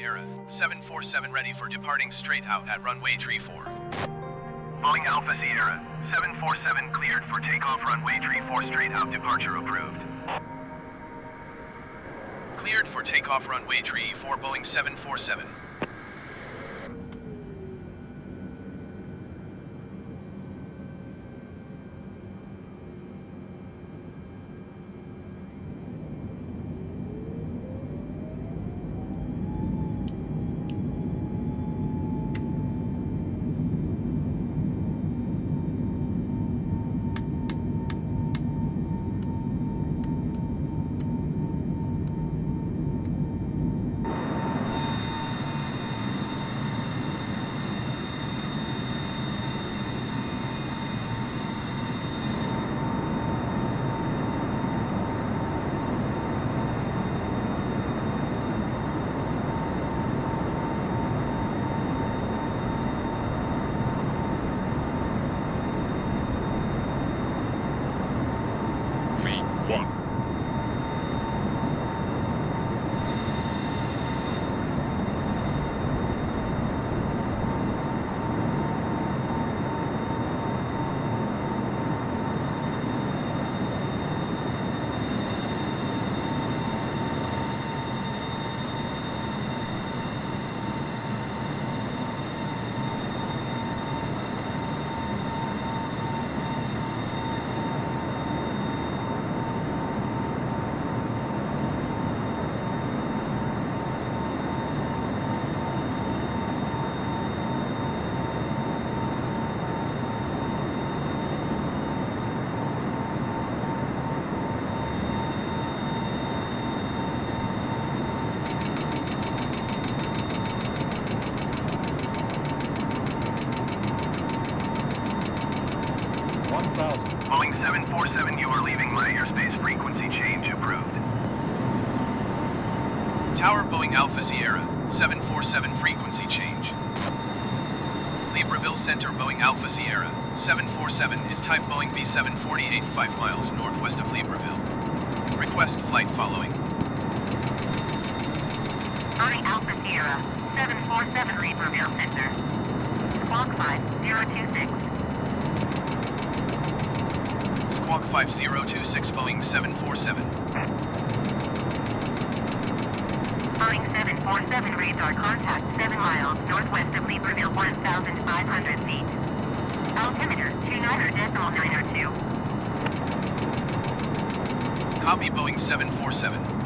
Sierra, 747 ready for departing straight out at runway 34. Boeing Alpha Sierra, 747 cleared for takeoff runway 34 straight out departure approved. Cleared for takeoff runway 34 Boeing 747. 1,000. Boeing 747, you are leaving my airspace. Frequency change approved. Tower Boeing Alpha Sierra, 747 frequency change. Libreville Center Boeing Alpha Sierra, 747 is type Boeing B748 5 miles northwest of Libreville. Request flight following. Boeing Alpha Sierra, 747 Libreville Center. Squawk 5026. Squawk 5026 Boeing 747. Boeing 747 radar contact 7 miles northwest of Libreville 1,500 feet. Altimeter 29.902. Copy Boeing 747.